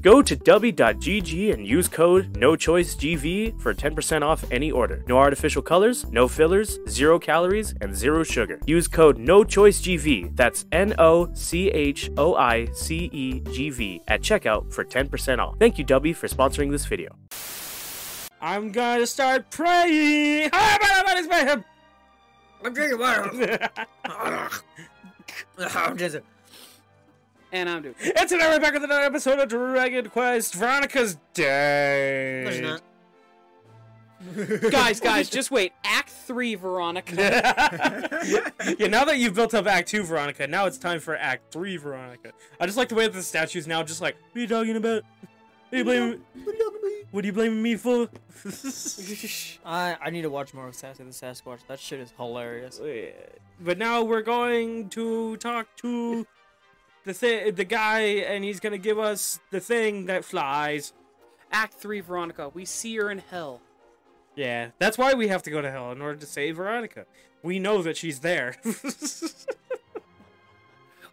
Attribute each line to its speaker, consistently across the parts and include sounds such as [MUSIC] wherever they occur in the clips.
Speaker 1: Go to Dubby.gg and use code NOCHOICEGV for 10% off any order. No artificial colors, no fillers, zero calories, and zero sugar. Use code NOCHOICEGV, that's N O C H O I C E G V, at checkout for 10% off. Thank you, Dubby, for sponsoring this video. I'm gonna start praying! [LAUGHS]
Speaker 2: Ah, I'm drinking water. [LAUGHS] [LAUGHS] I'm just.
Speaker 3: And I'm doing.
Speaker 1: And today we're back with another episode of Dragon Quest Veronica's Day.
Speaker 2: No, she's not. [LAUGHS]
Speaker 3: guys, guys, just wait. Act three, Veronica. [LAUGHS]
Speaker 1: yeah, now that you've built up Act 2, Veronica, now it's time for Act 3, Veronica. I just like the way that the statue's now just like, what are you talking about? What are you blaming, what are you blaming me for? [LAUGHS]
Speaker 2: I I need to watch more of Sassy the Sasquatch. That shit is hilarious.
Speaker 1: Oh, but now we're going to talk to the thi- the guy, and he's gonna give us the thing that flies.
Speaker 3: Act three, Veronica. We see her in hell.
Speaker 1: Yeah, that's why we have to go to hell in order to save Veronica. We know that she's there. [LAUGHS]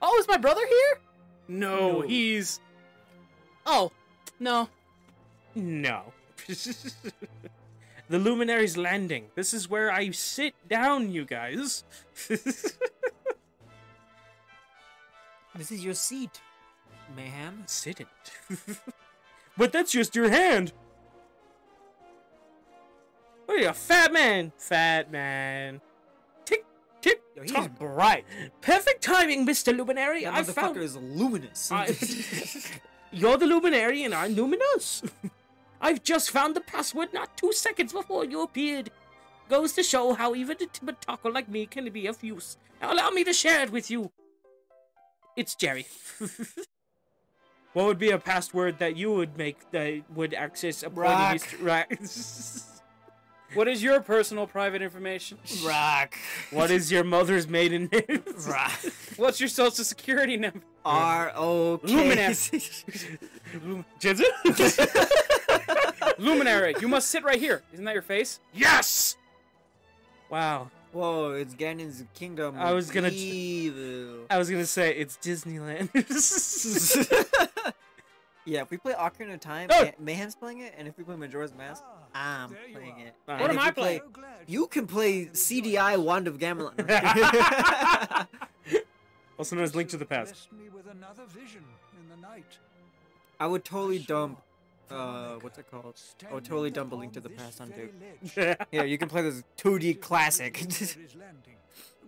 Speaker 3: Oh, is my brother here?
Speaker 1: no,
Speaker 2: No.
Speaker 1: he's
Speaker 3: Oh, no.
Speaker 1: no. [LAUGHS] the Luminary's landing. This is where I sit down, you guys. [LAUGHS]
Speaker 2: This is your seat, Mayhem.
Speaker 1: sit it. [LAUGHS] but that's just your hand. Oh, what are you, a fat man? Fat man. Tick, tick,
Speaker 2: Yo, he's
Speaker 1: tock.
Speaker 2: bright.
Speaker 1: Perfect timing, Mr. Luminary.
Speaker 2: That
Speaker 1: I
Speaker 2: motherfucker
Speaker 1: found
Speaker 2: is luminous.
Speaker 1: I- [LAUGHS] [LAUGHS] You're the Luminary and I'm Luminous. I've just found the password not two seconds before you appeared. Goes to show how even a timid talker like me can be of use. Now allow me to share it with you. It's Jerry. [LAUGHS] what would be a password that you would make that would access a
Speaker 2: Rock.
Speaker 1: history? [LAUGHS]
Speaker 3: What is your personal private information?
Speaker 2: Rock. [LAUGHS]
Speaker 1: what is your mother's maiden name?
Speaker 2: Rock.
Speaker 3: What's your social security number?
Speaker 2: R O K.
Speaker 1: Jensen?
Speaker 3: Luminary, you must sit right here. Isn't that your face?
Speaker 1: yes! Wow.
Speaker 2: Whoa, it's Ganon's kingdom.
Speaker 1: I was gonna-
Speaker 2: Evil.
Speaker 1: I was gonna say it's Disneyland. [LAUGHS]
Speaker 2: yeah, if we play Ocarina of Time,
Speaker 1: Oh!
Speaker 2: Mayhem's playing it, and if we play Majora's Mask,
Speaker 4: ah, I'm
Speaker 2: playing
Speaker 4: are.
Speaker 2: it.
Speaker 1: What
Speaker 2: And
Speaker 3: am I
Speaker 2: you play-
Speaker 3: playing?
Speaker 2: You can play CDI Wand of Gamelon. [LAUGHS] [LAUGHS]
Speaker 1: also known as Link to the Past.
Speaker 4: Blessed me with another vision in the night.
Speaker 2: I would totally dump. Uh, what's it called? Oh, totally dump a Link to the Past on Duke. Yeah, you can play this 2D classic. [LAUGHS]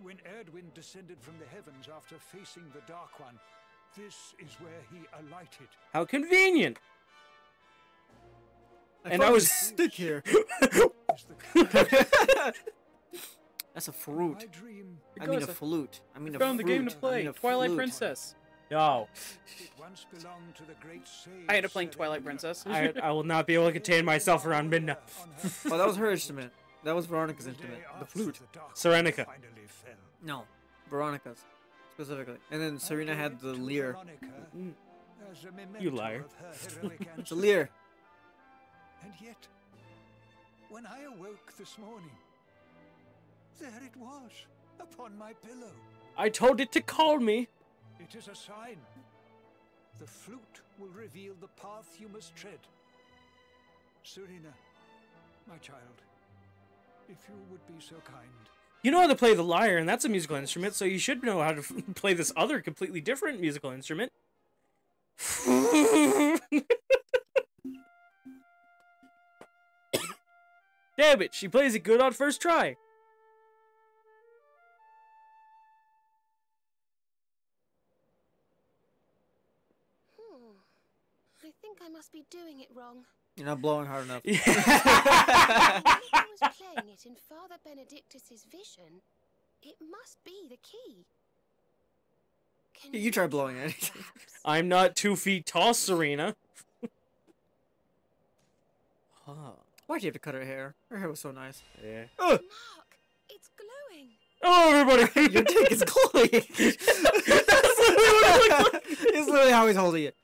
Speaker 4: When Erdwin descended from the heavens after facing the Dark One, this is where he alighted.
Speaker 1: How convenient!
Speaker 2: I
Speaker 1: And I was-
Speaker 2: a stick here. [LAUGHS]
Speaker 4: Is [LAUGHS]
Speaker 2: That's a fruit. I mean a
Speaker 3: Because I-
Speaker 2: flute. I mean a
Speaker 3: Found the game to
Speaker 2: fruit. I
Speaker 3: play.
Speaker 2: mean
Speaker 3: Twilight
Speaker 2: flute.
Speaker 3: Princess.
Speaker 1: Yo,
Speaker 4: It once belonged to the great sage.
Speaker 3: I end up playing Twilight Princess.
Speaker 1: I, I will not be able to contain myself around midnight.
Speaker 2: Oh, that was her instrument. That was Veronica's instrument. The flute.
Speaker 4: the Dark One
Speaker 1: Serenica.
Speaker 2: No, Veronica's specifically. And then Serena had the
Speaker 4: it
Speaker 2: lyre.
Speaker 4: Veronica as a memento
Speaker 1: You liar.
Speaker 4: of
Speaker 2: It's a
Speaker 4: ancestors.
Speaker 2: lyre.
Speaker 4: And yet, when I awoke this morning, there it was, upon my pillow.
Speaker 1: I told it to call me.
Speaker 4: It is a sign. The flute will reveal the path you must tread. Serena, my child, if you would be so kind.
Speaker 1: You know how to play the lyre, and that's a musical instrument, so you should know how to [LAUGHS] play this other completely different musical instrument. [LAUGHS] Damn it, she plays it good on first try.
Speaker 5: Must be doing it wrong.
Speaker 2: You're not blowing hard enough.
Speaker 5: If I was playing it in Father Benedictus's vision, it must be the key. Can
Speaker 2: You try blowing it. [LAUGHS]
Speaker 1: I'm not two feet tall, Serena. huh.
Speaker 2: Why'd you have to cut her hair? Her hair was so nice.
Speaker 1: Yeah.
Speaker 5: Mark, it's glowing.
Speaker 1: Oh, everybody! [LAUGHS]
Speaker 2: Your dick is glowing. [LAUGHS]
Speaker 1: That's literally what it looks like.
Speaker 2: it's literally how he's holding it.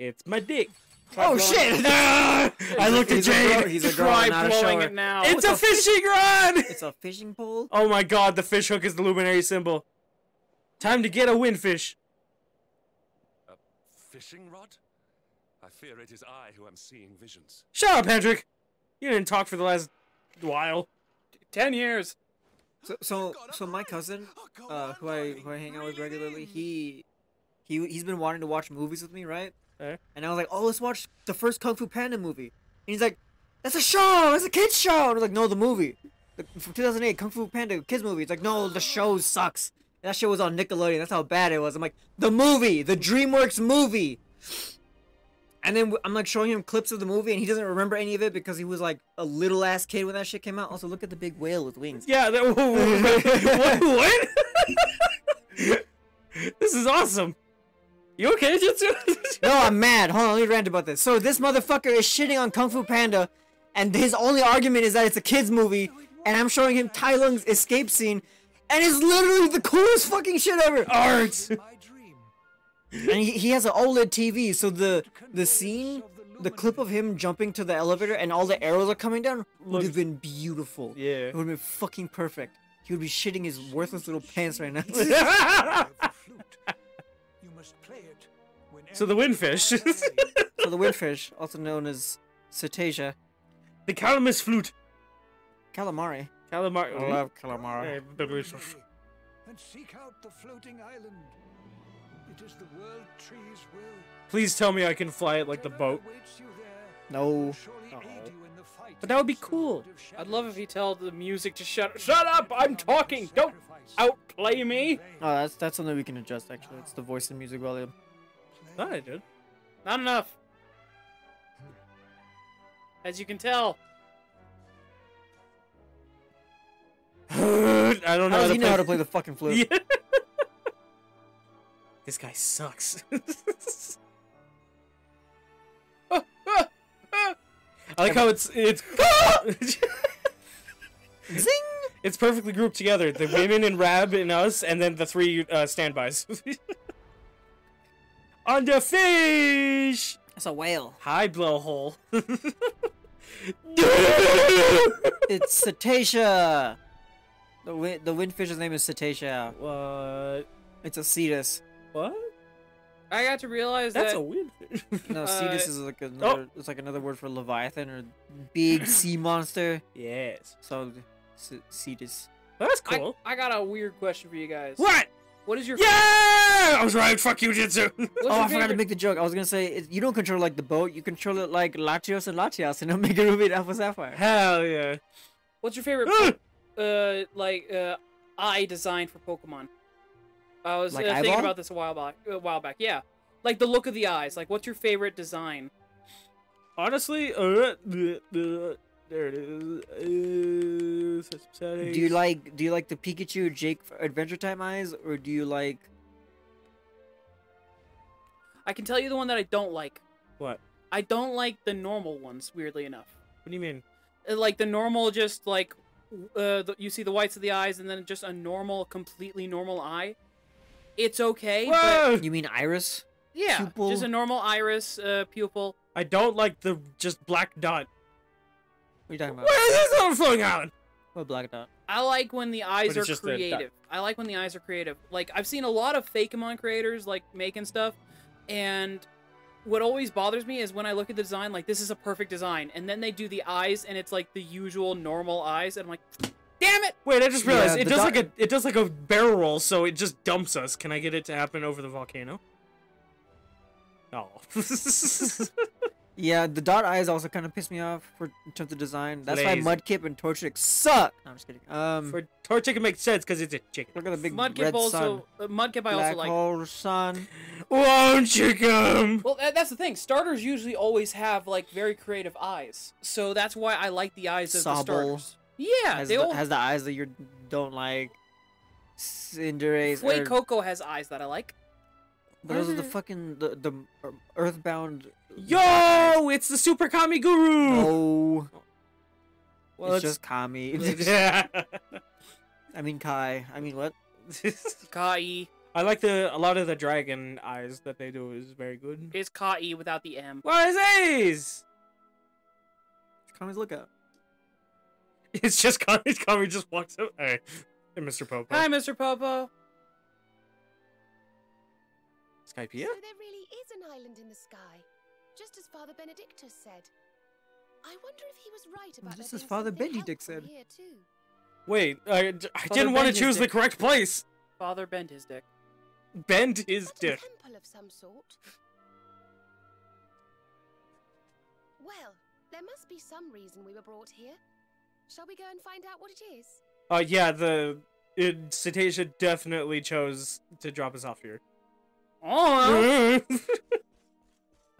Speaker 1: It's my dick.
Speaker 2: Oh shit!
Speaker 1: Ah! [LAUGHS] I looked at
Speaker 2: He's a girl-
Speaker 1: Jade.
Speaker 2: He's a girl,
Speaker 3: Try
Speaker 2: not a
Speaker 3: blowing
Speaker 2: shower.
Speaker 3: it now.
Speaker 1: It's a fishing rod. [LAUGHS]
Speaker 2: It's a fishing pole.
Speaker 1: Oh my god, the fish hook is the luminary symbol. Time to get a windfish.
Speaker 6: A fishing rod? I fear it is I who am seeing visions.
Speaker 1: Shut up, Hendrik. You didn't talk for the last while.
Speaker 3: Ten years.
Speaker 2: So so so my cousin, uh, who I who I hang out with regularly, he he he's been wanting to watch movies with me, right?
Speaker 1: Eh?
Speaker 2: And I was like, oh, let's watch the first Kung Fu Panda movie. And he's like, that's a show, it's a kids show. And I was like, no, the movie, the, from 2008, Kung Fu Panda kids movie. It's like, no, the show sucks. That shit was on Nickelodeon. That's how bad it was. I'm like, the movie, the DreamWorks movie. And then I'm like showing him clips of the movie, and he doesn't remember any of it because he was like a little ass kid when that shit came out. Also, look at the big whale with wings.
Speaker 1: Yeah, that, [LAUGHS] what? what? [LAUGHS] [LAUGHS] this is awesome. You okay, Jitsu? [LAUGHS]
Speaker 2: No, I'm mad. Hold on, let me rant about this. So this motherfucker is shitting on Kung Fu Panda, and his only argument is that it's a kids movie, and I'm showing him Tai Lung's escape scene, and it's literally the coolest fucking shit ever.
Speaker 1: Art.
Speaker 4: My dream.
Speaker 2: And he, he has an OLED TV, so the the scene, the clip of him jumping to the elevator and all the arrows are coming down would have been beautiful.
Speaker 1: Yeah.
Speaker 2: It would have been fucking perfect. He would be shitting his worthless little pants right now. [LAUGHS] [LAUGHS]
Speaker 1: So the windfish.
Speaker 2: so the windfish, also known as cetacea,
Speaker 1: the calamus flute.
Speaker 2: calamari.
Speaker 1: Calamari.
Speaker 2: I love calamari.
Speaker 1: Delicious.
Speaker 4: And seek out the floating island. It is the world tree's will.
Speaker 1: Please tell me I can fly it like the boat.
Speaker 4: awaits you there
Speaker 2: No.
Speaker 1: Oh.
Speaker 4: aid you in the fight
Speaker 1: But that would be cool.
Speaker 3: I'd love if he
Speaker 4: Shadows.
Speaker 3: told the music to shut shut up. I'm talking. Don't outplay me.
Speaker 2: Oh, that's that's something we can adjust. Actually, it's the voice and music volume.
Speaker 1: Thought I did.
Speaker 3: Not enough. As you can tell. [LAUGHS]
Speaker 1: I don't
Speaker 2: How
Speaker 1: know
Speaker 2: does
Speaker 1: how to
Speaker 2: he know how to play the fucking flute? [LAUGHS]
Speaker 1: Yeah. this guy sucks. [LAUGHS] I like how it's it's
Speaker 2: Zing!
Speaker 1: it's perfectly grouped together. The women and Rab and us, and then the three uh, standbys. On the fish.
Speaker 2: That's a whale.
Speaker 1: Hi, blowhole. [LAUGHS]
Speaker 2: It's cetacea. The wi- the windfish's name is cetacea.
Speaker 1: what?
Speaker 2: It's a cetus.
Speaker 1: What?
Speaker 3: I got to realize that
Speaker 1: That's
Speaker 3: that
Speaker 1: a weird fish. [LAUGHS]
Speaker 2: No,
Speaker 3: Uh,
Speaker 2: cetus is like another. It's like another word for leviathan or big [CLEARS THROAT] sea monster.
Speaker 1: yes.
Speaker 2: So, c- cetus.
Speaker 1: That's
Speaker 3: I,
Speaker 1: cool.
Speaker 3: I got a weird question for you guys.
Speaker 1: What?
Speaker 3: What is your
Speaker 1: Yeah! I was right. Fuck you, Jitsu.
Speaker 3: What's
Speaker 2: oh, I forgot to
Speaker 3: favorite-
Speaker 2: make the joke. I was gonna say it, you don't control like the boat. You control it like Latios and Latias, and it'll make it Ruby and Alpha Sapphire.
Speaker 1: Hell yeah.
Speaker 3: What's your favorite [GASPS] uh like uh eye design for Pokemon? I was
Speaker 2: Like
Speaker 3: uh, thinking about this a while back. A while back, yeah. Like the look of the eyes. Like, what's your favorite design?
Speaker 1: Honestly, uh, the, the, there it is. Uh, such settings.
Speaker 2: Do you like do you like the Pikachu Jake Adventure Time eyes, or do you like
Speaker 3: I can tell you the one that I don't like.
Speaker 1: what?
Speaker 3: I don't like the normal ones. Weirdly enough,
Speaker 1: What do you mean?
Speaker 3: Uh, like the normal, just like uh, the, you see the whites of the eyes, and then just a normal, completely normal eye. It's okay, but
Speaker 2: you mean Iris?
Speaker 3: yeah,
Speaker 2: Pupil?
Speaker 3: just a normal iris uh, pupil.
Speaker 1: I don't like the just black dot.
Speaker 2: What are you talking about?
Speaker 1: Where is this on floating island?
Speaker 2: What black dot?
Speaker 3: I like when the eyes are
Speaker 1: it's just a dot.
Speaker 3: creative. I like when the eyes are creative. Like I've seen a lot of Fakemon creators like making stuff, and what always bothers me is when I look at the design, like this is a perfect design, and then they do the eyes, and it's like the usual normal eyes, and I'm like, damn it!
Speaker 1: Wait, I just realized
Speaker 2: Yeah,
Speaker 1: it does like a it does like a barrel roll, so it just dumps us. Can I get it to happen over the volcano? Oh. [LAUGHS]
Speaker 2: Yeah, the dot eyes also kind of piss me off for in terms of design. That's why Mudkip and Torchic suck. No, I'm just kidding. Um,
Speaker 1: For Torchic it makes sense because it's a chicken.
Speaker 2: look at the big
Speaker 3: Mudkip
Speaker 2: red
Speaker 3: also,
Speaker 2: sun.
Speaker 3: uh, Mudkip I
Speaker 2: Black
Speaker 3: also like.
Speaker 2: hole sun. [LAUGHS]
Speaker 1: Won't you come?
Speaker 3: Well, that's the thing. Starters usually always have like very creative eyes, so that's why I like the eyes of the starters. Yeah,
Speaker 2: has
Speaker 3: they
Speaker 2: the,
Speaker 3: all.
Speaker 2: has the eyes that you don't like. Cinderace.
Speaker 3: Wait,
Speaker 2: or-
Speaker 3: Coco has eyes that I like.
Speaker 2: But those are the
Speaker 3: Mhm.
Speaker 2: fucking the the um, Earthbound.
Speaker 1: Yo, it's the Super Kami Guru.
Speaker 2: No,
Speaker 1: well,
Speaker 2: it's just Kami. [LAUGHS]
Speaker 1: yeah. [LAUGHS]
Speaker 2: I mean Kai. I mean what? [LAUGHS]
Speaker 3: Kai
Speaker 1: I like the a lot of the dragon eyes that they do is very good.
Speaker 3: It's Kai without the M.
Speaker 1: What is these?
Speaker 2: It's Kami's lookout.
Speaker 1: It's just Kami. Kami just walks up. Hey, hey Mr. Popo.
Speaker 3: Hi, Mr. Popo.
Speaker 1: Skypiea?
Speaker 5: So there really is an island in the sky. Just as Father Benedictus said. I wonder if he was right about
Speaker 2: Just
Speaker 5: there
Speaker 2: as Father
Speaker 5: something
Speaker 2: Benedict said.
Speaker 5: Here too.
Speaker 1: Wait, I, I didn't want to
Speaker 2: his
Speaker 1: choose the
Speaker 2: dick.
Speaker 1: correct place.
Speaker 3: Father bend his dick.
Speaker 1: Bend his
Speaker 5: But a
Speaker 1: dick.
Speaker 5: temple of some sort. Well, there must be some reason we were brought here. Shall we go and find out what it is?
Speaker 1: Uh, yeah, the it, Cetacean definitely chose to drop us off here.
Speaker 3: Oh, [LAUGHS]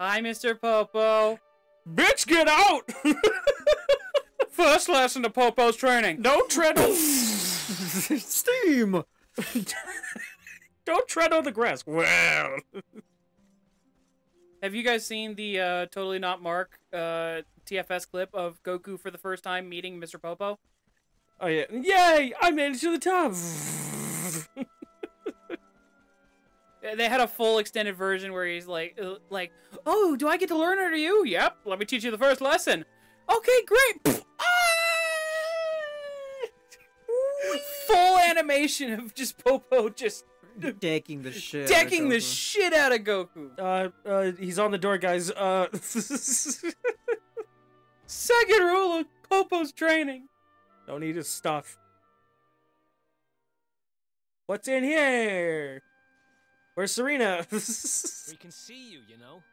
Speaker 3: hi, Mr. Popo.
Speaker 1: Bitch, get out! [LAUGHS]
Speaker 3: First lesson to Popo's training.
Speaker 1: Don't tread on. [LAUGHS]
Speaker 2: Steam. [LAUGHS]
Speaker 1: Don't tread on the grass. Well,
Speaker 3: Have you guys seen the uh, totally not Mark uh, TFS clip of Goku for the first time meeting Mr. Popo?
Speaker 1: oh yeah, yay! I made it to the top.
Speaker 3: They had a full extended version where he's like, uh, like, oh, do I get to learn under you? Yep. Let me teach you the first lesson. Okay, great. Ah! full animation of just Popo just
Speaker 2: Decking the shit. out of
Speaker 3: decking the
Speaker 2: Goku.
Speaker 3: shit out of Goku.
Speaker 1: Uh, uh, he's on the door, guys. Uh, [LAUGHS]
Speaker 3: Second rule of Popo's training.
Speaker 1: don't eat his stuff. What's in here? Where's Serena?
Speaker 7: We can see you, you know.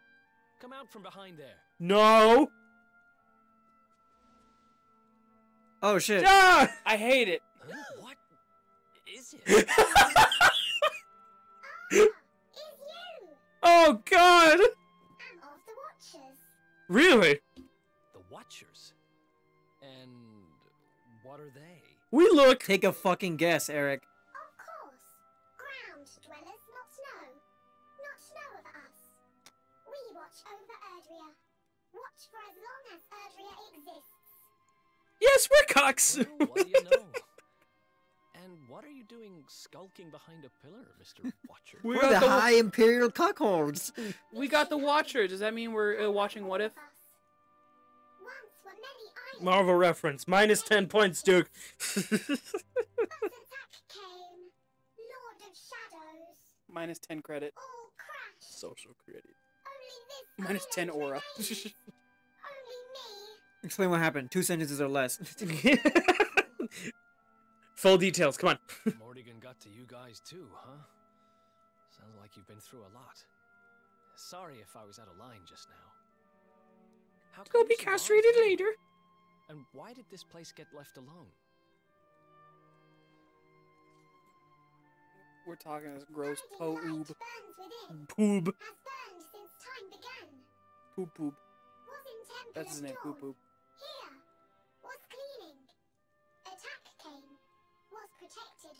Speaker 7: Come out from behind there.
Speaker 1: no.
Speaker 2: Oh shit.
Speaker 1: Ah!
Speaker 3: I hate it.
Speaker 7: Huh? What is it? [LAUGHS]
Speaker 1: Oh God!
Speaker 5: I'm of the Watchers.
Speaker 1: Really?
Speaker 7: the Watchers. And what are they?
Speaker 1: We look.
Speaker 2: Take a fucking guess, Eric.
Speaker 1: Yes, we're cocks.
Speaker 7: Well, what do you know? and what are you doing skulking behind a pillar, Mr. Watcher?
Speaker 1: We
Speaker 2: We're the
Speaker 1: the-
Speaker 2: High Imperial Cuckolds.
Speaker 3: We got the Watcher. Does that mean we're uh, watching What If?
Speaker 5: Once were many islands.
Speaker 1: Marvel reference. Minus ten points, Duke.
Speaker 5: But attack came. Lord of Shadows. [LAUGHS]
Speaker 3: Minus 10 credit.
Speaker 1: Social credit.
Speaker 3: Minus 10 aura. [LAUGHS]
Speaker 5: remained. Only me.
Speaker 2: Explain what happened. Two sentences or less. [LAUGHS]
Speaker 1: Full details. Come on. [LAUGHS]
Speaker 7: Mordegon got to you guys too, huh? Sounds like you've been through a lot. Sorry if I was out of line just now. How
Speaker 1: Go
Speaker 7: come
Speaker 1: be castrated later.
Speaker 7: And why did this place get left alone?
Speaker 3: We're talking this gross
Speaker 5: Guiding light
Speaker 3: poob.
Speaker 1: Poob.
Speaker 5: Has burned since time began.
Speaker 3: Poop poop.
Speaker 5: Was in temple
Speaker 3: That's his name,
Speaker 5: dawn.
Speaker 3: poop poop.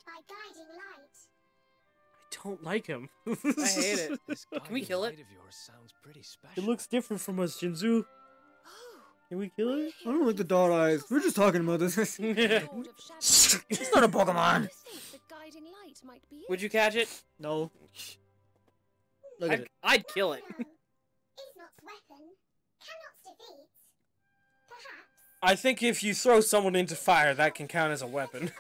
Speaker 5: By guiding light.
Speaker 1: I don't like him.
Speaker 3: I hate it. [LAUGHS] Can we
Speaker 7: guiding
Speaker 3: kill it?
Speaker 7: of yours sounds pretty special.
Speaker 1: It looks different from us, Jinzu.
Speaker 5: Oh,
Speaker 1: Can we kill it?
Speaker 2: I don't like the dot eyes. We're just talking about this. [LAUGHS]
Speaker 5: Lord of Shadows.
Speaker 2: it's not a Pokemon.
Speaker 5: You think the guiding light might be
Speaker 3: Would you catch it?
Speaker 2: No. Look at
Speaker 3: I'd,
Speaker 2: it.
Speaker 3: I'd kill it.
Speaker 5: No. Isnot's weapon cannot defeat. Perhaps.
Speaker 1: I think if you throw someone into fire, that can count as a weapon.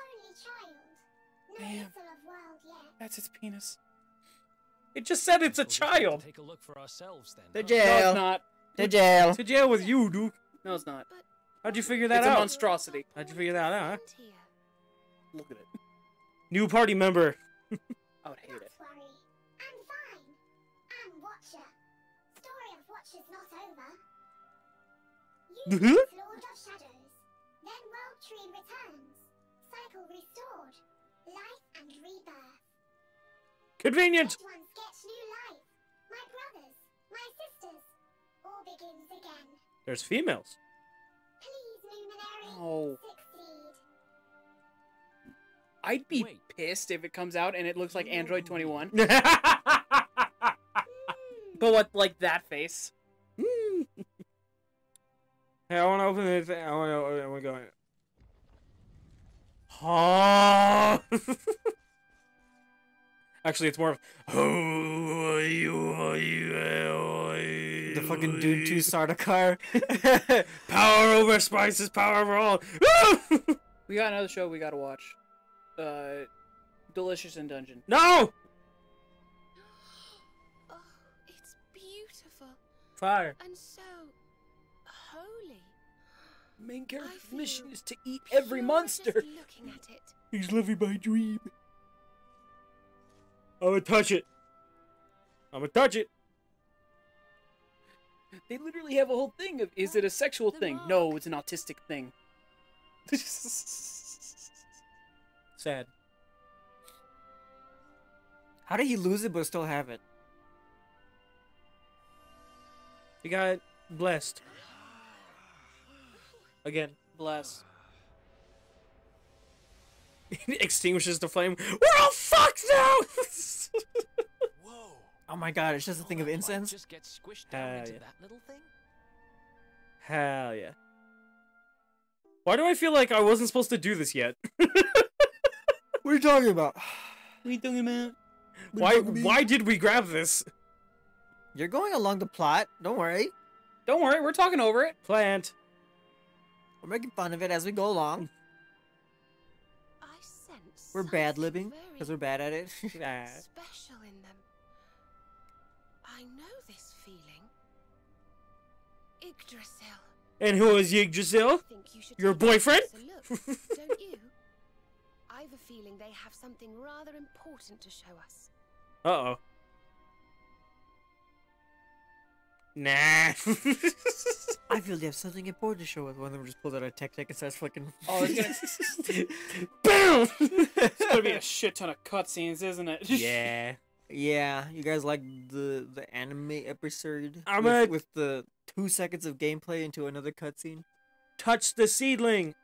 Speaker 5: Only child. No
Speaker 3: Damn.
Speaker 5: of world yet.
Speaker 3: That's its penis.
Speaker 1: It just said it's a
Speaker 7: Suppose we'll have to
Speaker 1: child.
Speaker 7: Take a look for ourselves then.
Speaker 2: To
Speaker 7: huh?
Speaker 3: No,
Speaker 2: jail.
Speaker 3: it's not.
Speaker 2: To jail.
Speaker 1: To jail with you, Duke.
Speaker 3: No, it's not.
Speaker 5: But
Speaker 1: How'd you figure that
Speaker 3: It's a
Speaker 1: out?
Speaker 3: monstrosity.
Speaker 1: How'd you figure that out, huh?
Speaker 3: Look at it.
Speaker 1: New party member. [LAUGHS]
Speaker 3: I would hate it.
Speaker 5: Not. I'm fine. I'm Watcher. Story of Watcher's not over. You. Lord of Shadows. Then World Tree returns. Cycle restored. Life and rebirth.
Speaker 1: Convenient.
Speaker 5: Dead ones get new life. My brothers, my sisters. All begins again.
Speaker 1: There's females.
Speaker 5: Please, Luminary.
Speaker 3: Oh.
Speaker 5: Succeed.
Speaker 3: I'd be
Speaker 7: Wait.
Speaker 3: pissed if it comes out and it looks like
Speaker 7: You
Speaker 3: Android 21. [LAUGHS]
Speaker 5: Hmm.
Speaker 3: But what, like that face? [LAUGHS]
Speaker 1: hey, I want to open this. thing. I want to. I want to go in. Huh? [LAUGHS] Actually, it's more of.
Speaker 2: The fucking Dune 2 Sardaukar. [LAUGHS]
Speaker 1: Power over spices, power over all.
Speaker 3: We got another show we gotta watch. Uh, Delicious in Dungeon.
Speaker 1: no! [GASPS]
Speaker 5: Oh, it's beautiful.
Speaker 1: Fire.
Speaker 8: and so holy.
Speaker 3: Main character's mission is to eat every monster.
Speaker 8: Looking at it.
Speaker 1: He's living my dream. I'm gonna touch it. I'm gonna touch it.
Speaker 3: They literally have a whole thing of is it a sexual
Speaker 8: The
Speaker 3: thing? No, it's an autistic thing. [LAUGHS]
Speaker 1: Sad.
Speaker 2: How did he lose it but still have it?
Speaker 1: He got blessed. Again.
Speaker 3: Bless. [LAUGHS]
Speaker 1: Extinguishes the flame. We're all fucked now! [LAUGHS]
Speaker 7: Whoa!
Speaker 2: Oh my god, it's just a thing of incense?
Speaker 7: Just get squished down
Speaker 1: Hell
Speaker 7: into
Speaker 1: yeah.
Speaker 7: that little thing.
Speaker 1: Hell yeah. Why do I feel like I wasn't supposed to do this yet? [LAUGHS]
Speaker 2: What are you talking about? [SIGHS]
Speaker 3: What are you talking about?
Speaker 1: why why did we grab this?
Speaker 2: You're going along the plot. Don't worry.
Speaker 3: Don't worry, we're talking over it.
Speaker 1: Plant.
Speaker 2: We're making fun of it as we go along.
Speaker 8: I sense
Speaker 2: We're bad living because we're bad at it. [LAUGHS]
Speaker 8: Special in them. I know this feeling. Yggdrasil.
Speaker 1: And who is Yggdrasil?
Speaker 8: I you
Speaker 1: Your boyfriend?
Speaker 8: Look, [LAUGHS] don't you? I've a feeling they have something rather important to show us.
Speaker 1: Uh oh. Nah. [LAUGHS]
Speaker 2: I feel they have something important to show us. One of them just pulls out a tech deck and starts flicking.
Speaker 3: Oh, it's gonna,
Speaker 1: Boom!
Speaker 3: It's gonna be a [LAUGHS] shit ton of cutscenes, isn't it? [LAUGHS]
Speaker 1: yeah.
Speaker 2: Yeah, you guys like the the anime episode
Speaker 1: I'm
Speaker 2: with,
Speaker 1: a-
Speaker 2: with the two seconds of gameplay into another cutscene.
Speaker 1: Touch the seedling.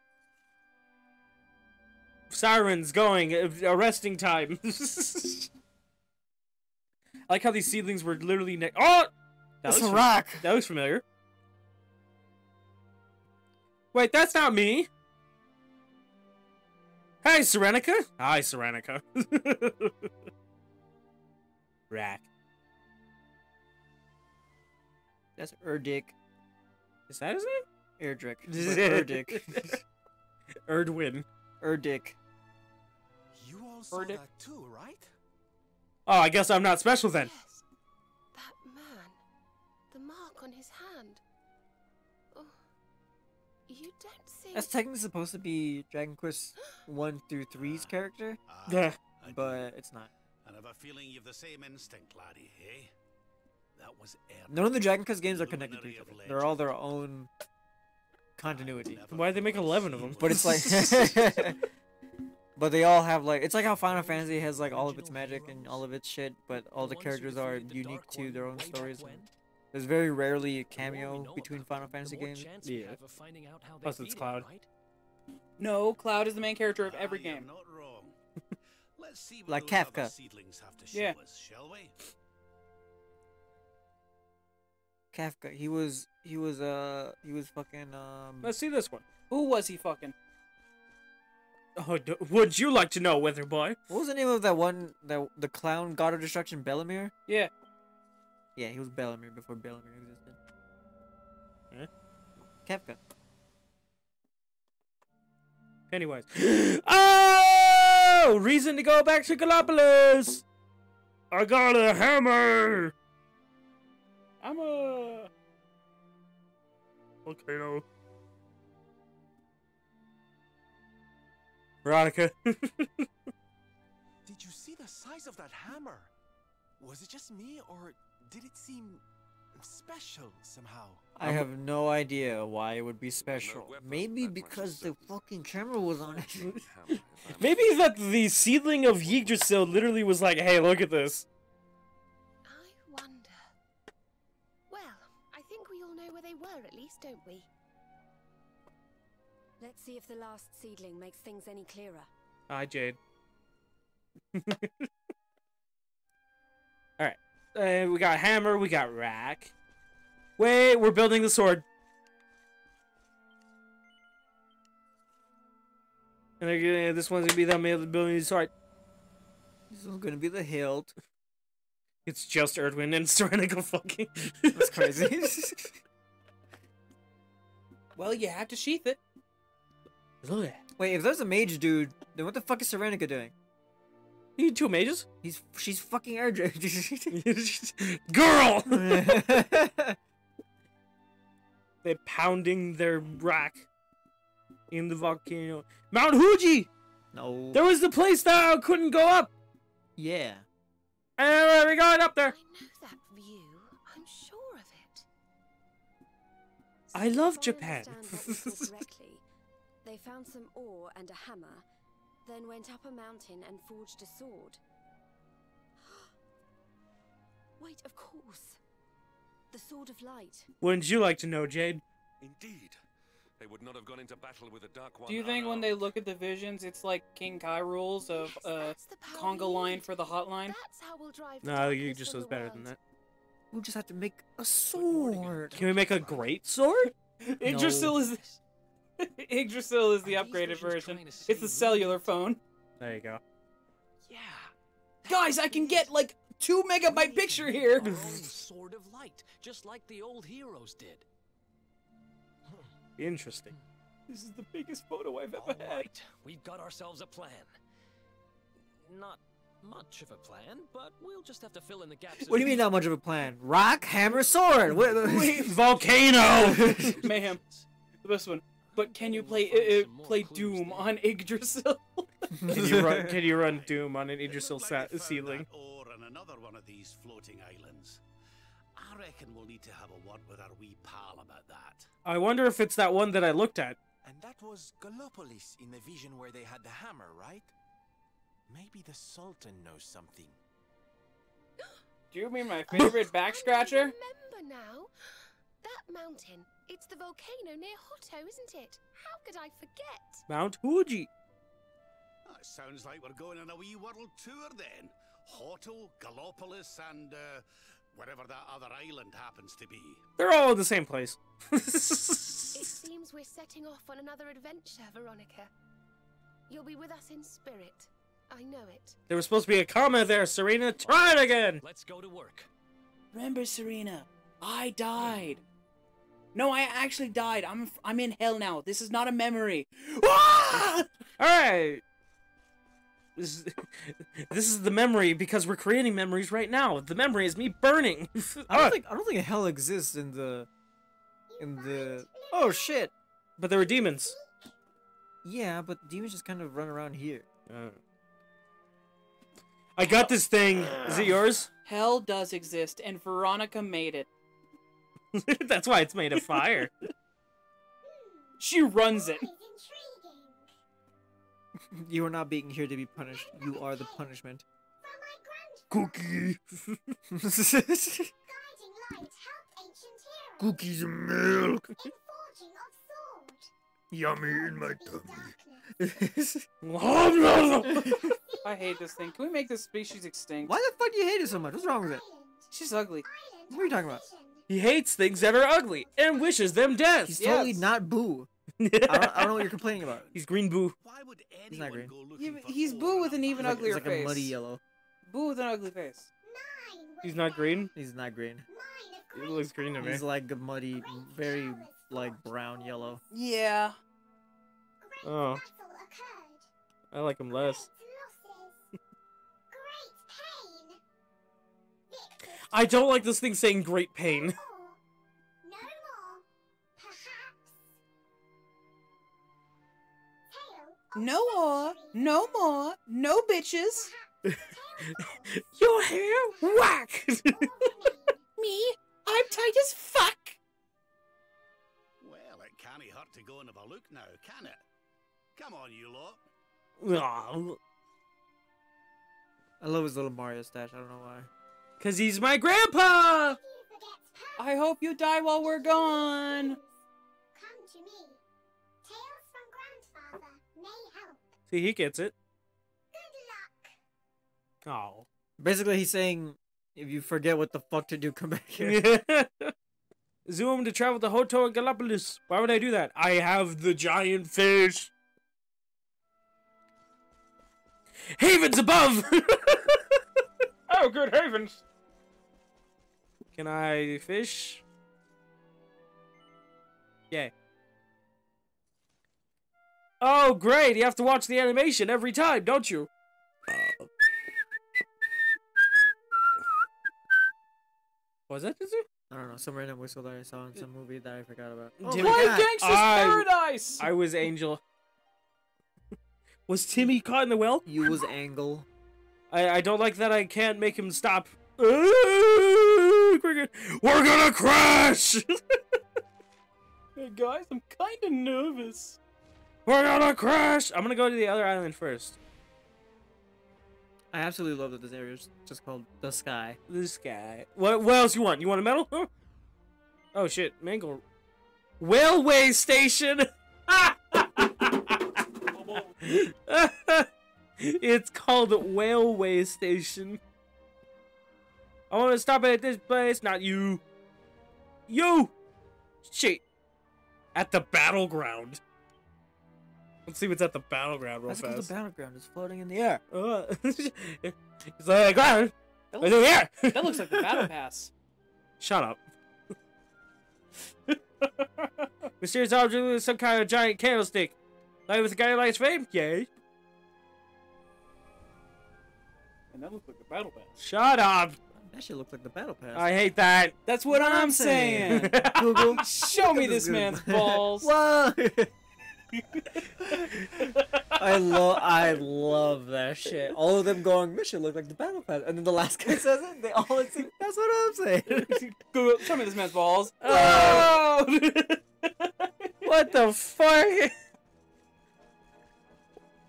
Speaker 1: Sirens going. uh, Arresting time. [LAUGHS] I like how these seedlings were literally ne- Oh! That
Speaker 2: It's a rock.
Speaker 1: That looks familiar. Wait, that's not me. Hey, Serenica. Hi, Serenica. [LAUGHS] Rack.
Speaker 2: That's Erdic.
Speaker 1: Is that his name?
Speaker 2: Erdrick. but Erdic. [LAUGHS]
Speaker 1: Erdwin.
Speaker 2: Erdic.
Speaker 6: You all saw
Speaker 3: Heard it.
Speaker 6: that too, right?
Speaker 1: Oh, I guess I'm not special then.
Speaker 8: Yes, that man. The mark on his hand. Oh, you don't think.
Speaker 2: That's technically supposed to be Dragon Quest [GASPS] 1 through 3's character,
Speaker 6: Ah,
Speaker 1: Ugh.
Speaker 6: I do.
Speaker 2: but it's not.
Speaker 6: I have a feeling you've the same instinct, laddie, eh? That was Erd.
Speaker 2: None of the Dragon Quest games are connected to each
Speaker 6: of
Speaker 2: other. They're all their own continuity.
Speaker 1: Why'd they make 11 of them?
Speaker 2: But it's like. [LAUGHS] [LAUGHS] but they all have like. It's like how Final Fantasy has like all of its magic and all of its shit, but all the characters are unique to their own stories. and There's very rarely a
Speaker 7: The more we
Speaker 2: cameo between
Speaker 7: about
Speaker 2: Final Fantasy games.
Speaker 1: Yeah.
Speaker 7: have of finding out how they
Speaker 1: Plus it's
Speaker 7: beat it,
Speaker 1: Cloud.
Speaker 7: right?
Speaker 3: No, Cloud is the main character of every
Speaker 6: you're
Speaker 3: game.
Speaker 6: not wrong. [LAUGHS] Let's see what
Speaker 2: Like Kafka.
Speaker 6: seedlings have to show
Speaker 3: Yeah.
Speaker 6: us, shall we?
Speaker 2: Kafka. He was. He was. Uh. He was fucking. Um.
Speaker 1: Let's see this one.
Speaker 3: Who was he fucking?
Speaker 1: Oh, d- would you like to know, Wither Boy?
Speaker 2: What was the name of that one? That the clown god of destruction, Bellamir.
Speaker 3: Yeah.
Speaker 2: Yeah, he was Bellamir before Bellamir existed.
Speaker 1: Eh?
Speaker 2: Kafka.
Speaker 1: Anyways. [GASPS] oh! Reason to go back to Galapagos! I got a hammer!
Speaker 3: I'm a.
Speaker 1: Volcano. Veronica. [LAUGHS]
Speaker 9: Did you see the size of that hammer? Was it just me, or did it seem special somehow?
Speaker 2: I have no idea why it would be special.
Speaker 6: weapon
Speaker 2: Maybe because the fucking camera was on it.
Speaker 6: Hammer, if [LAUGHS] I'm-
Speaker 1: Maybe that the seedling of Yggdrasil literally was like, hey, look at this.
Speaker 8: I wonder. Well, I think we all know where they were, at least, don't we?
Speaker 10: Let's see if the last seedling makes things any clearer.
Speaker 1: Hi, Jade. [LAUGHS] Alright. Uh, we got hammer, we got rack. Wait, we're building the sword. And gonna, this one's gonna be them building the sword.
Speaker 2: This is gonna be the hilt.
Speaker 1: It's just Erdwin and [LAUGHS] Serenica fucking.
Speaker 2: That's crazy. [LAUGHS]
Speaker 3: Well, you have to sheath it.
Speaker 1: Look at
Speaker 2: Wait, if there's a mage dude, then what the fuck is Serenica doing?
Speaker 1: You need two mages?
Speaker 2: He's she's fucking Erdrick. [LAUGHS] [LAUGHS]
Speaker 1: Girl! [LAUGHS] They're pounding their rack in the volcano. Mount Fuji!
Speaker 2: No.
Speaker 1: There was the place that I couldn't go up.
Speaker 2: Yeah.
Speaker 1: And we're going up
Speaker 8: I know that view. I'm sure of it.
Speaker 1: I love Japan.
Speaker 10: understand what we saw correctly, they found some ore and a hammer, then went up a mountain and forged a sword. [GASPS] Wait, of course. The Sword of Light.
Speaker 1: Wouldn't you like to know, Jade?
Speaker 11: Indeed. They would not have gone into battle with the Dark One.
Speaker 3: Do you think when they look at the visions, it's like King Kai rules of
Speaker 8: Yes,
Speaker 3: uh,
Speaker 8: that's
Speaker 3: conga line for the hotline?
Speaker 8: That's how we'll drive
Speaker 1: No,
Speaker 8: darkness
Speaker 1: just
Speaker 8: from
Speaker 1: is
Speaker 8: the
Speaker 1: better than that.
Speaker 2: We'll just have to make a sword.
Speaker 1: Can we make a great sword? [LAUGHS]
Speaker 3: Yggdrasil is [LAUGHS] Yggdrasil is the
Speaker 7: Are
Speaker 3: upgraded version. It's the cellular phone.
Speaker 1: There you go.
Speaker 7: Yeah.
Speaker 3: Guys, I can get like two megabyte picture here. [LAUGHS]
Speaker 7: Sword of light, just like the old heroes did.
Speaker 1: Interesting.
Speaker 3: This is the biggest photo I've ever
Speaker 7: All right, we've got ourselves a plan. Not much of a plan, but we'll just have to fill in the gaps.
Speaker 2: What do you mean not much of a plan? Rock, hammer, sword. Wait, wait, [LAUGHS]
Speaker 1: Volcano!
Speaker 3: Mayhem. The best one. But can you play uh, uh, play Doom on Yggdrasil?
Speaker 1: Can you run? Can you run Doom on an
Speaker 6: It
Speaker 1: Yggdrasil
Speaker 6: like
Speaker 1: sa- ceiling?
Speaker 6: that ore on another one of these floating islands. I reckon we'll need to have a word with our wee pal about that.
Speaker 1: I wonder if it's that one that I looked at.
Speaker 9: And that was Gallopolis in the vision where they had the hammer, right? Maybe the Sultan knows something. [GASPS]
Speaker 3: Do you mean my favorite back scratcher? [GASPS]
Speaker 8: I remember now. That mountain. It's the volcano near Hotto, isn't it? How could I forget?
Speaker 1: Mount Fuji.
Speaker 6: That sounds like we're going on a wee world tour then. Hotto, Gallopolis, and uh, wherever that other island happens to be.
Speaker 1: They're all in the same place.
Speaker 8: It [LAUGHS] seems we're setting off on another adventure, Veronica. You'll be with us in spirit. I know it.
Speaker 1: there was supposed to be a comma there, Serena. Try it again.
Speaker 7: Let's go to work.
Speaker 3: Remember, Serena, I died. No, I actually died. I'm I'm in hell now. This is not a memory. Ah!
Speaker 1: All right. This is, [LAUGHS] this is the memory because we're creating memories right now. The memory is me burning. [LAUGHS]
Speaker 2: I don't think I don't think hell exists in the in the Oh shit.
Speaker 1: but there were demons.
Speaker 2: Yeah, but demons just kind of run around here.
Speaker 1: Uh, I got this thing. Is it yours?
Speaker 3: Hell does exist, and Veronica made it. [LAUGHS]
Speaker 1: That's why it's made of fire. [LAUGHS]
Speaker 3: She runs it.
Speaker 2: You are not being here to be punished. You are the punishment.
Speaker 5: From my grandfather,
Speaker 1: Cookie. [LAUGHS]
Speaker 5: guiding light helped ancient heroes
Speaker 1: Cookies and milk.
Speaker 5: in forging of sword.
Speaker 1: Yummy in my tummy.
Speaker 3: I hate this thing. Can we make this species extinct?
Speaker 2: Why the fuck do you hate it so much? What's wrong with it?
Speaker 3: She's ugly.
Speaker 2: What are you talking about?
Speaker 5: Vision.
Speaker 1: he hates things that are ugly and wishes them death.
Speaker 2: He's
Speaker 3: Yes.
Speaker 2: totally not Boo. [LAUGHS] I don't, I don't know what you're complaining about.
Speaker 1: He's green boo.
Speaker 6: Why would
Speaker 2: He's not
Speaker 6: anyone
Speaker 2: green.
Speaker 6: go
Speaker 3: Yeah,
Speaker 6: looking
Speaker 3: he's Boo with an even
Speaker 6: pile
Speaker 2: It's like,
Speaker 6: of
Speaker 3: uglier
Speaker 2: it's like a muddy yellow.
Speaker 3: Boo with an ugly face.
Speaker 1: He's not green.
Speaker 2: He's not green.
Speaker 5: Mine
Speaker 1: He looks green to me.
Speaker 2: He's like a muddy, very like brown yellow.
Speaker 3: Yeah.
Speaker 1: Oh. I like him less. I don't like this thing saying great pain. [LAUGHS]
Speaker 5: No more. No more. Perhaps. Tale of
Speaker 3: No more. No bitches.
Speaker 5: Perhaps tale of
Speaker 1: Your hair whack. [LAUGHS]
Speaker 3: Me? I'm tight as fuck.
Speaker 6: Well, it can't hurt to go and have a look now, can it? Come on, you lot.
Speaker 1: Aw,
Speaker 2: I love his little Mario stash. I don't know why.
Speaker 1: Cause he's my grandpa.
Speaker 3: I hope you die while we're gone.
Speaker 5: Come to me. Tales from grandfather may help.
Speaker 1: See, he gets it.
Speaker 5: Good luck.
Speaker 1: Oh.
Speaker 2: Basically, he's saying if you forget what the fuck to do, come back here. [LAUGHS]
Speaker 1: Zoom to travel to Hotto and Galapagos. Why would I do that? I have the giant fish. Havens above. [LAUGHS]
Speaker 3: Oh, good heavens.
Speaker 1: Can I fish? Yay. Oh, great. You have to watch the animation every time, don't you? Was that Jizu?
Speaker 2: I don't know, some random whistle that I saw in some movie that I forgot about. Oh
Speaker 3: Timmy-
Speaker 2: my
Speaker 3: Why
Speaker 2: God.
Speaker 1: I-
Speaker 3: Paradise!
Speaker 1: I was Angel. [LAUGHS] was Timmy caught in the well?
Speaker 2: You was Angle.
Speaker 1: I, I don't like that I can't make him stop. [LAUGHS] We're [LAUGHS] gonna, we're gonna crash! [LAUGHS]
Speaker 3: Hey guys, I'm kind of nervous.
Speaker 1: we're gonna crash! I'm gonna go to the other island first.
Speaker 2: I absolutely love that this area is just called the sky.
Speaker 1: This guy. What, what else you want? You want a medal? [LAUGHS] oh shit, Mangle. Railway station! it's called Railway Station. I want to stop it at this place, not you. You! Shit. At the battleground. Let's see what's at the battleground real
Speaker 2: That's
Speaker 1: fast.
Speaker 2: the battleground is floating in the air.
Speaker 1: Uh, [LAUGHS] it's like, ground.
Speaker 3: That
Speaker 1: Right
Speaker 3: looks,
Speaker 1: here.
Speaker 3: that looks like the battle pass. [LAUGHS]
Speaker 1: Shut up. [LAUGHS] Mysterious object with some kind of giant candlestick. Like with a guy like flame? Yay.
Speaker 3: And that looks like a battle pass.
Speaker 1: Shut up.
Speaker 2: That shit looks like the battle pass.
Speaker 1: I hate that.
Speaker 3: That's what I'm saying. [LAUGHS]
Speaker 2: Google.
Speaker 3: Show me
Speaker 2: This
Speaker 3: man's balls. [LAUGHS]
Speaker 2: Whoa! [LAUGHS] I love, I love that shit. All of them going, "This shit look like the battle pass," and then the last guy says it. They all say, "That's what I'm saying."
Speaker 3: Google, show me this man's balls.
Speaker 1: Oh. what the fuck?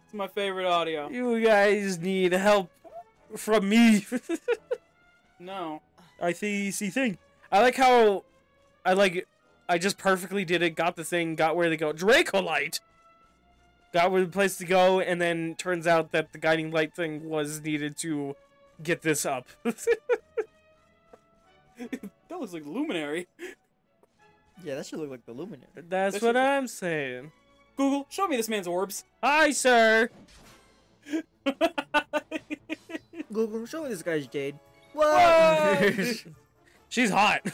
Speaker 3: It's my favorite audio.
Speaker 1: You guys need help from me.
Speaker 3: No.
Speaker 1: I see, see thing. I like how I like I just perfectly did it, got the thing, got where to go. Dracolite! Got where the place to go, and then turns out that the guiding light thing was needed to get this up. [LAUGHS]
Speaker 3: That looks like Luminary.
Speaker 2: yeah, that should look like the Luminary.
Speaker 1: That's
Speaker 3: That
Speaker 1: what I'm saying.
Speaker 3: Google, show me this man's orbs.
Speaker 1: Hi, sir!
Speaker 2: Google, show me this guy's Jade.
Speaker 1: What?
Speaker 2: Whoa! [LAUGHS]
Speaker 1: She's hot. [LAUGHS]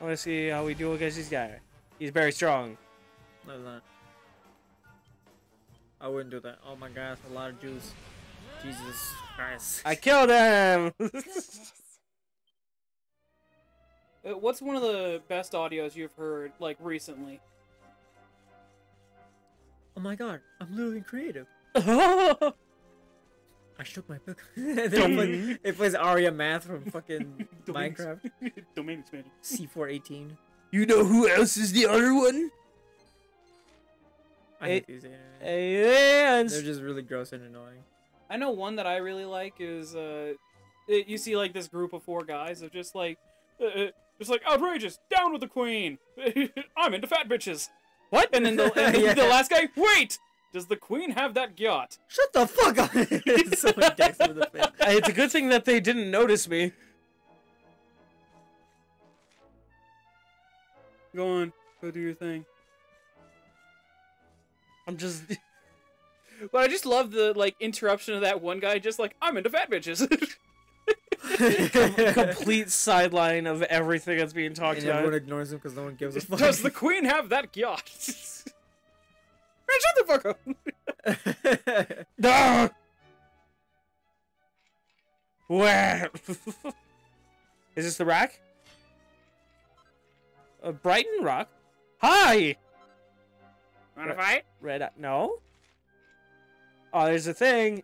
Speaker 1: I want to see how we do against this guy. He's very strong.
Speaker 2: no, not. I wouldn't do that. Oh my god, that's a lot of juice. Jesus Christ.
Speaker 1: I killed him! [LAUGHS]
Speaker 3: Uh, What's one of the best audios you've heard, like, recently?
Speaker 2: Oh my god, I'm literally creative.
Speaker 1: I
Speaker 2: I shook my book. [LAUGHS] it plays, it plays Aria Math from fucking [LAUGHS]
Speaker 3: Domain
Speaker 2: Minecraft. [LAUGHS]
Speaker 3: Domain expansion.
Speaker 2: C418.
Speaker 1: You know who else is the other one?
Speaker 2: I hate these internet.
Speaker 1: And
Speaker 2: They're just really gross and annoying.
Speaker 3: I know one that I really like is uh, it, you see like this group of four guys of just like, uh, uh, just like outrageous, down with the queen. I'm into fat bitches.
Speaker 1: What?
Speaker 3: And then the, and the,
Speaker 2: Yeah.
Speaker 3: the last guy, wait, does the queen have that yacht?
Speaker 2: Shut the fuck up! [LAUGHS] [LAUGHS] Someone decks him in the face.
Speaker 1: it's a good thing that they didn't notice me.
Speaker 3: Go on, go do your thing.
Speaker 1: I'm just. [LAUGHS]
Speaker 3: But I just love the like interruption of that one guy, just like I'm into fat bitches.
Speaker 1: complete sideline of everything that's being talked
Speaker 2: and everyone
Speaker 1: about.
Speaker 2: ignores him because no one gives a fuck.
Speaker 3: does the queen have that yacht? Man, shut the fuck up. [LAUGHS]
Speaker 1: Ah! Where? [LAUGHS] Is this the rack? Uh, Brighton Rock? Hi!
Speaker 3: Wanna fight?
Speaker 1: Red Eye. No? Oh, there's a thing.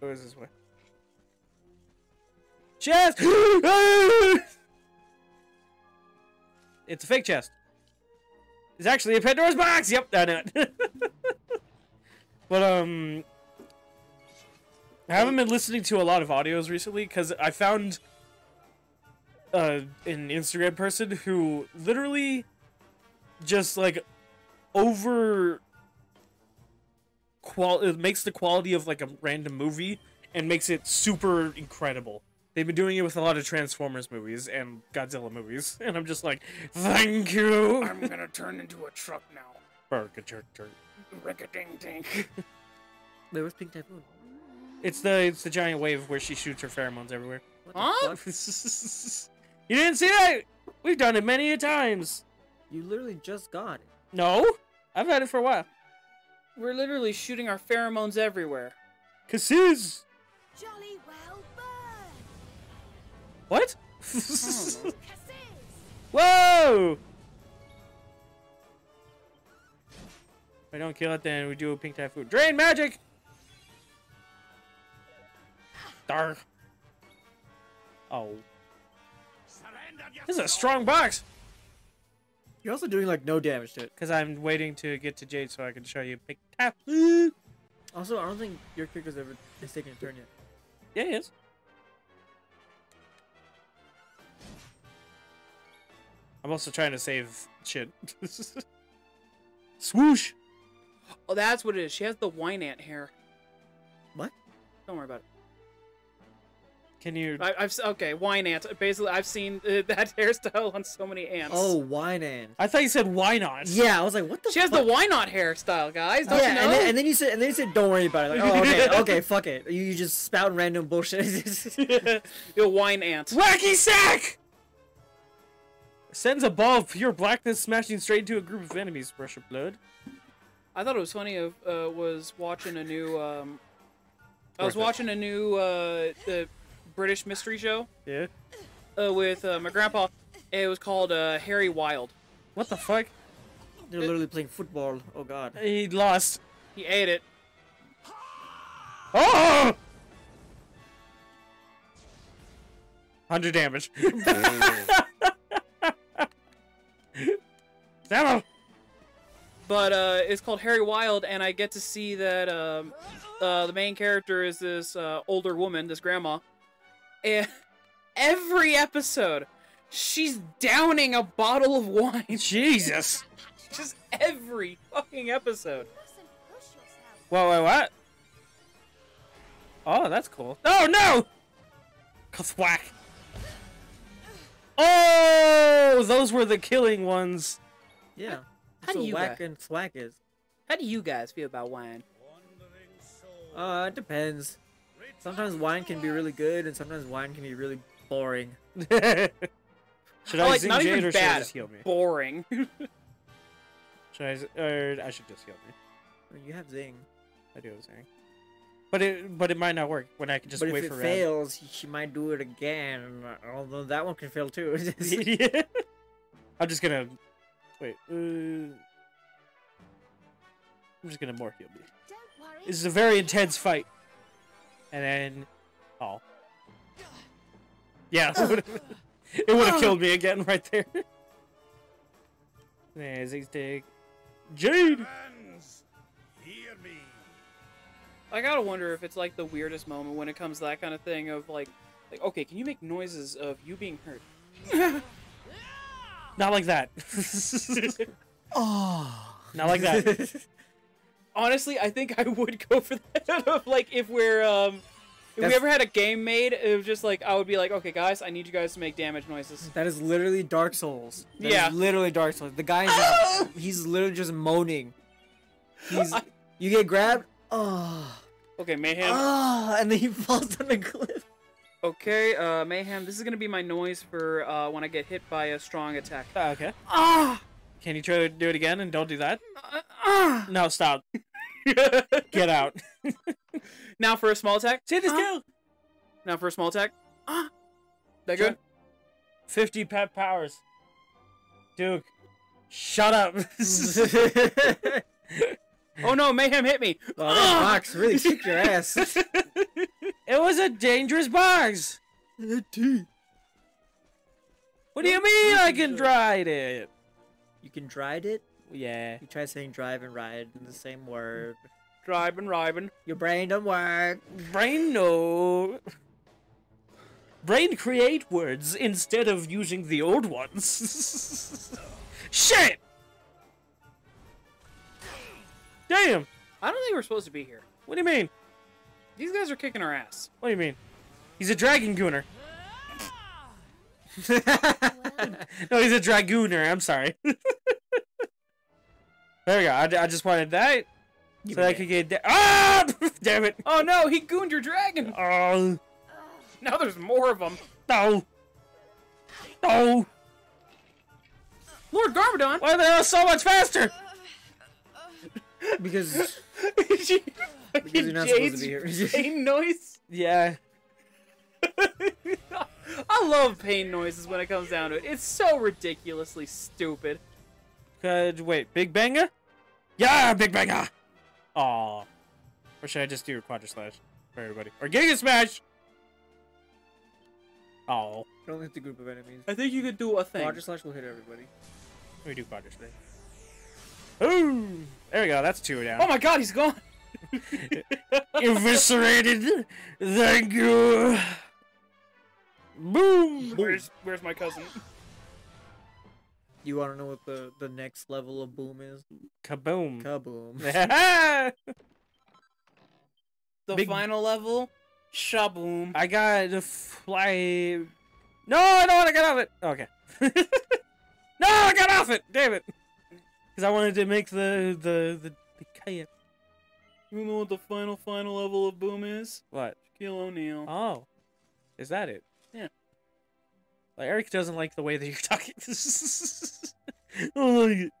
Speaker 1: Who is this way? Chest! [GASPS] [GASPS] it's a fake chest. It's actually a Pandora's box! Yep, I it. [LAUGHS] but, um. I haven't been listening to a lot of audios recently because I found uh, an Instagram person who literally just like over qual it makes the quality of like a random movie and makes it super incredible. They've been doing it with a lot of Transformers movies and Godzilla movies, [LAUGHS] and I'm just like, thank you.
Speaker 3: I'm gonna turn into a truck now.
Speaker 1: Burger, jerk, jerk.
Speaker 3: Rick-a-ding ding.
Speaker 2: Wait, where's Pink Typhoon?
Speaker 1: It's the it's the giant wave where she shoots her pheromones everywhere.
Speaker 2: What the
Speaker 3: Huh?
Speaker 2: fuck? [LAUGHS]
Speaker 1: you didn't see that? We've done it many a times.
Speaker 2: You literally just got it.
Speaker 1: No, I've had it for a while.
Speaker 3: We're literally shooting our pheromones everywhere.
Speaker 1: Cassis.
Speaker 10: Jolly well,
Speaker 1: What? [LAUGHS] Whoa! If I don't kill it, then we do a pink typhoon. Drain magic! Dark. Oh. This is a strong box!
Speaker 2: You're also doing like no damage to it.
Speaker 1: Because I'm waiting to get to Jade so I can show you pink typhoon.
Speaker 2: Also, I don't think your character's ever has taken a turn yet.
Speaker 1: Yeah, he is. I'm also trying to save shit. [LAUGHS] Swoosh!
Speaker 3: Oh, that's what it is. She has the wine ant hair.
Speaker 2: What?
Speaker 3: Don't worry about it.
Speaker 1: Can you?
Speaker 3: I, I've okay, wine ant. Basically, I've seen uh, [LAUGHS] that hairstyle on so many ants.
Speaker 2: Oh, wine ant.
Speaker 1: I thought you said why not?
Speaker 2: Yeah, I was like, what the?
Speaker 3: she has the why not hairstyle, guys. Don't
Speaker 2: yeah,
Speaker 3: you know?
Speaker 2: and then, and then you said, and then you said, don't worry about it. Like, oh, okay, [LAUGHS] okay, fuck it. You, you just spout random bullshit.
Speaker 3: the wine ant.
Speaker 1: Wacky sack! Sends a ball of pure blackness smashing straight into a group of enemies. Rush of blood.
Speaker 3: I thought it was funny. Of uh, was watching a new. Um, I was
Speaker 1: Worth it.
Speaker 3: watching a new uh, the British mystery show
Speaker 1: Yeah.
Speaker 3: uh, with uh, my grandpa. It was called uh, Harry Wild.
Speaker 1: What the fuck?
Speaker 2: They're literally playing football. Oh god.
Speaker 1: He lost.
Speaker 3: He ate it. [LAUGHS]
Speaker 1: Oh! 100 damage. [LAUGHS]
Speaker 3: But uh, it's called Harry Wild, and I get to see that um, uh, the main character is this uh, older woman, this grandma, and [LAUGHS] every episode she's downing a bottle of wine.
Speaker 1: Jesus. [LAUGHS]
Speaker 3: Just every fucking episode.
Speaker 1: Whoa, wait, what? Oh, that's cool. Oh, no! Thwack. Oh, those were the killing ones.
Speaker 2: Yeah.
Speaker 3: How do
Speaker 2: so
Speaker 3: you
Speaker 2: whack
Speaker 3: guys-
Speaker 2: and thwack is.
Speaker 3: How do you guys feel about wine?
Speaker 2: Uh, it depends. Sometimes wine can be really good, and sometimes wine can be really boring. [LAUGHS]
Speaker 1: should I
Speaker 3: Oh, like,
Speaker 1: zing
Speaker 3: not
Speaker 1: Jade
Speaker 3: even
Speaker 1: or should I just heal me?
Speaker 3: Boring. [LAUGHS]
Speaker 1: Should I, z- or I should just heal me.
Speaker 2: You have zing.
Speaker 1: I do have zing. But it, but it might not work when I can just
Speaker 2: but
Speaker 1: wait
Speaker 2: if it
Speaker 1: for
Speaker 2: fails, she might do it again. Although that one can fail too. [LAUGHS]
Speaker 1: yeah. I'm just gonna wait. Uh, I'm just gonna more heal me. This is a very intense fight. And then, oh, yeah, [LAUGHS] it would've- it would have killed me again right there. [LAUGHS] There's a stick. Jade.
Speaker 6: Hear me.
Speaker 3: I gotta wonder if it's like the weirdest moment when it comes to that kind of thing of like, like okay, can you make noises of you being hurt? [LAUGHS]
Speaker 1: Not like that. [LAUGHS]
Speaker 2: oh,
Speaker 1: Not like that. [LAUGHS]
Speaker 3: Honestly, I think I would go for that. [LAUGHS] like if we're um, if we ever had a game made, it was just like I would be like, okay, guys, I need you guys to make damage noises.
Speaker 2: that is literally Dark Souls. That is
Speaker 3: Yeah.
Speaker 2: literally Dark Souls. The guy, just, he's literally just moaning. He's, you get grabbed. Oh,
Speaker 3: Okay, mayhem.
Speaker 2: oh, and then he falls down the cliff.
Speaker 3: Okay, uh, mayhem. This is gonna be my noise for uh, when I get hit by a strong attack.
Speaker 1: Ah, okay.
Speaker 3: Ah!
Speaker 1: Can you try to do it again and don't do that?
Speaker 3: Ah!
Speaker 1: No, stop. [LAUGHS] Get out. [LAUGHS]
Speaker 3: Now for a small attack.
Speaker 1: See this kill.
Speaker 3: Now for a small attack. Ah! That good?
Speaker 1: 50 pet powers. Duke, shut up. [LAUGHS]
Speaker 3: Oh no, mayhem hit me.
Speaker 2: Oh, that ah! box really kicked your ass. [LAUGHS]
Speaker 1: it was a dangerous box. What do you mean I can ride it?
Speaker 2: You can drive it.
Speaker 1: Yeah.
Speaker 2: You try saying drive and ride in the same word.
Speaker 3: Driving, driving.
Speaker 2: Your brain don't work.
Speaker 1: Brain no. Brain create words instead of using the old ones. [LAUGHS] Shit! Damn!
Speaker 3: I don't think we're supposed to be here.
Speaker 1: What do you mean?
Speaker 3: These guys are kicking our ass.
Speaker 1: What do you mean? He's a dragon gooner. [LAUGHS] no, he's a dragooner. I'm sorry. [LAUGHS] there we go. I, I just wanted that so I could get. Da- ah! [LAUGHS] Damn it!
Speaker 3: Oh no, he gooned your dragon.
Speaker 1: Oh
Speaker 3: Now there's more of them.
Speaker 1: no! No!
Speaker 3: Lord Garmadon.
Speaker 1: Why are they all so much faster?
Speaker 2: Because [LAUGHS]
Speaker 3: because
Speaker 2: you're not supposed to be here.
Speaker 3: Jade noise.
Speaker 1: Yeah. [LAUGHS]
Speaker 3: I love pain noises when it comes down to it. It's so ridiculously stupid.
Speaker 2: Uh, wait, Big Banger? Yeah, Big Banger! Aw. Or should I just do a Quadra Slash for everybody? Or Giga Smash! Oh. Don't hit the group of enemies.
Speaker 3: I think you could do a thing.
Speaker 2: Quadra Slash will hit everybody. Let me do Quadra Slash. Ooh! There we go, that's two down.
Speaker 3: Oh my god, he's gone! [LAUGHS]
Speaker 2: Eviscerated! Thank you! Boom!
Speaker 3: Where's where's my cousin?
Speaker 2: You want to know what the, the next level of boom is?
Speaker 1: Kaboom.
Speaker 2: Kaboom. [LAUGHS]
Speaker 3: The
Speaker 1: Big-
Speaker 3: final level, shaboom.
Speaker 1: I got to fly. No, I don't want to get off it. Okay. [LAUGHS] no, I got off it. Damn it. Because I wanted to make the the the, the kayak.
Speaker 3: You know what the final final level of boom is?
Speaker 1: What?
Speaker 3: Shaquille O'Neal.
Speaker 1: Oh, is that it?
Speaker 3: Yeah.
Speaker 1: Like Eric doesn't like the way that you're [LAUGHS] talking. I don't like it.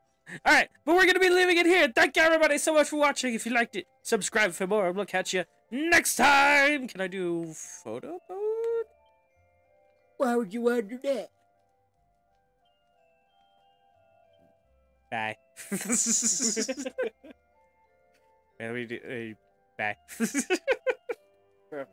Speaker 1: All right, but we're gonna be leaving it here. Thank you everybody so much for watching. If you liked it, subscribe for more. We'll catch you next time. Can I do photo mode?
Speaker 2: Why would you want to do that?
Speaker 1: Bye. [LAUGHS] Let me do. Uh, bye.